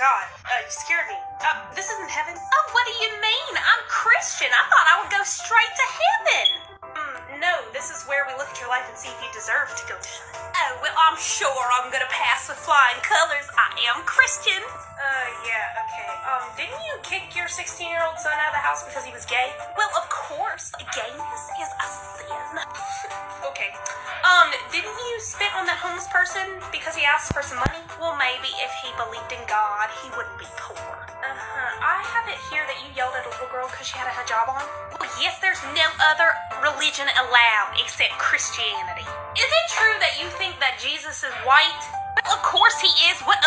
God. Uh, you scared me. Uh, this isn't heaven. Oh, what do you mean? I'm Christian. I thought I would go straight to heaven. Mm, no, this is where we look at your life and see if you deserve to go to heaven. Oh, well, I'm sure I'm gonna pass with flying colors. I am Christian. Uh, yeah, okay. Um, didn't you kick your 16 year old son out of the house because he was gay? Well, of course, Um, didn't you spit on that homeless person because he asked for some money? Well, maybe if he believed in God, he wouldn't be poor. Uh huh. I have it here that you yelled at a little girl because she had a hijab on. Well, yes, there's no other religion allowed except Christianity. Is it true that you think that Jesus is white? Well, of course he is. What